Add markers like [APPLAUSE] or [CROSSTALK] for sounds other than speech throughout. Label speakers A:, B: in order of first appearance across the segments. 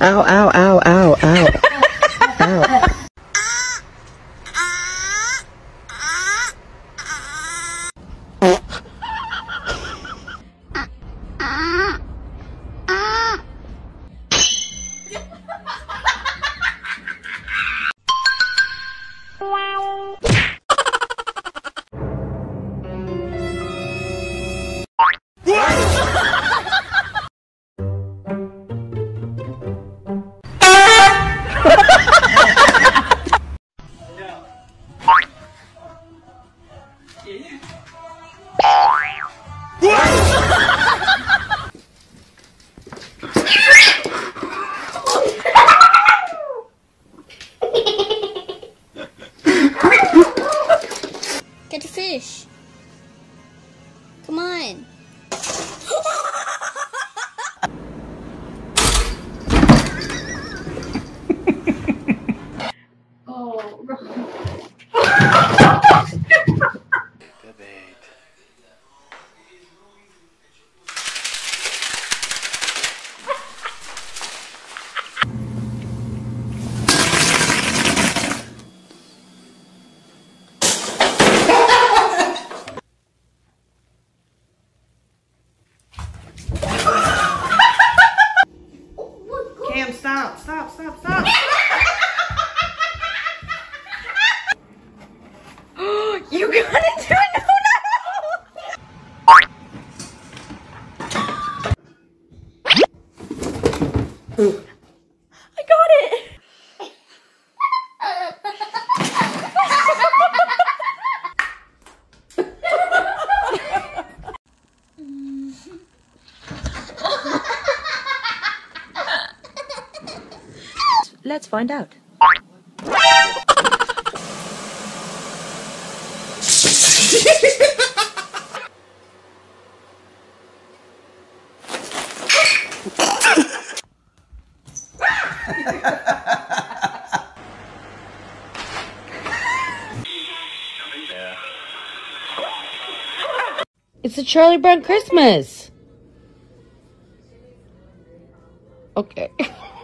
A: ow,
B: find out.
C: It's a Charlie Brown Christmas. Okay. [LAUGHS]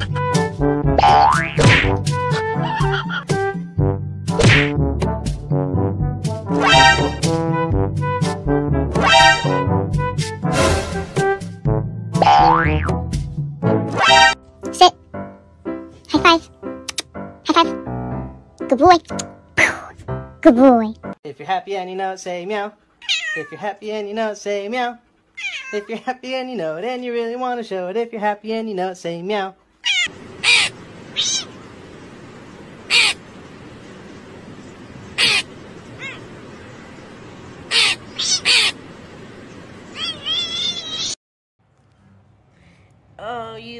D: Sit. High five. High five. Good boy. Good boy.
E: If you're happy and you know it, say meow. If you're happy and you know it, say meow. If you're happy and you know it and you really want to show it, if you're happy and you know it, say meow.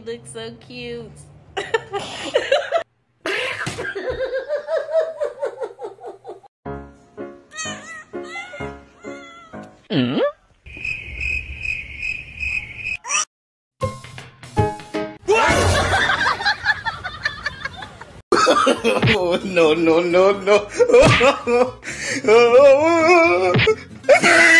B: You look so cute.
A: Oh, [LAUGHS] no, no, no, no. [LAUGHS]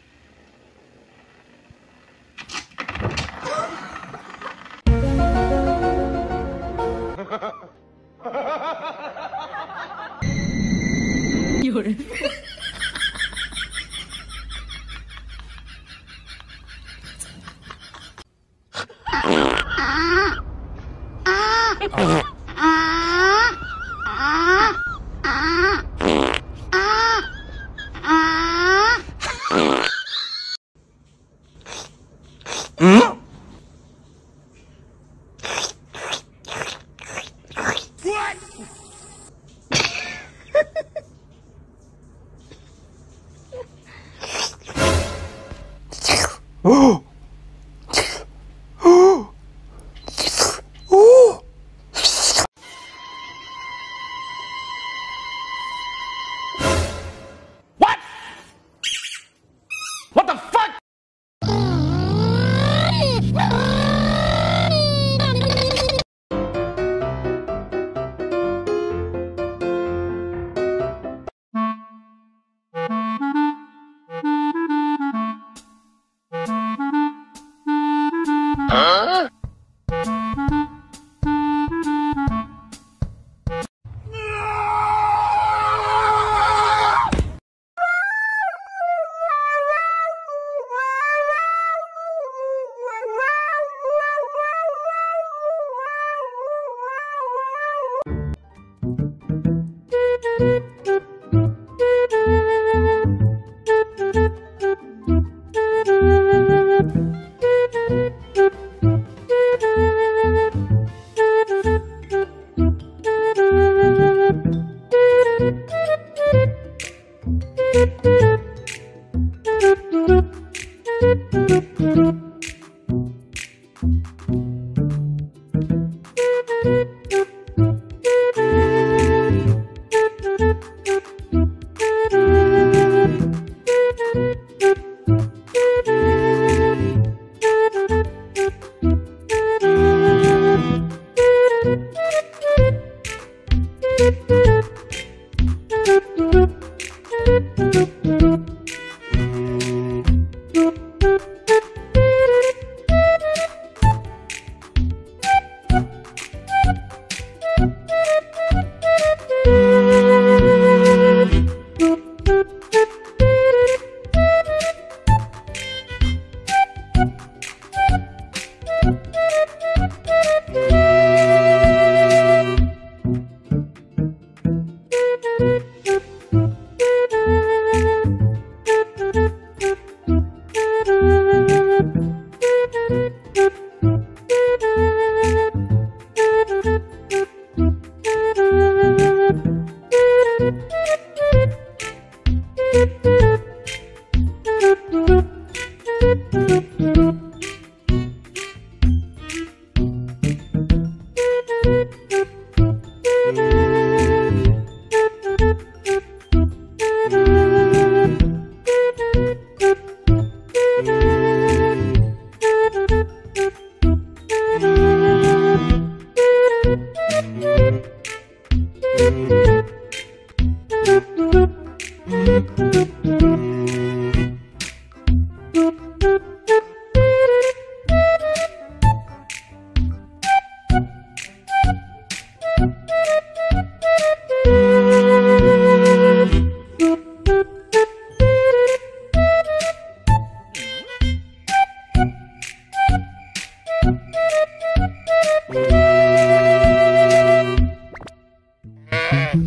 A: Lord. [LAUGHS]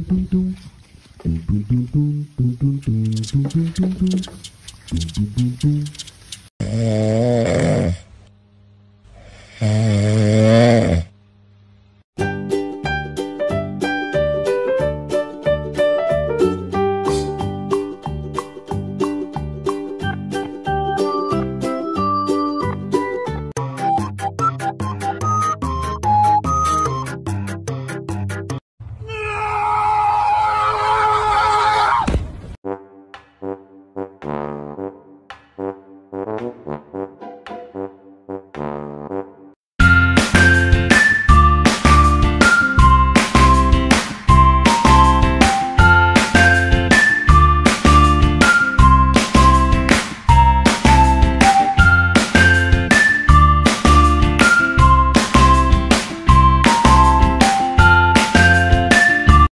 D: tum, tum.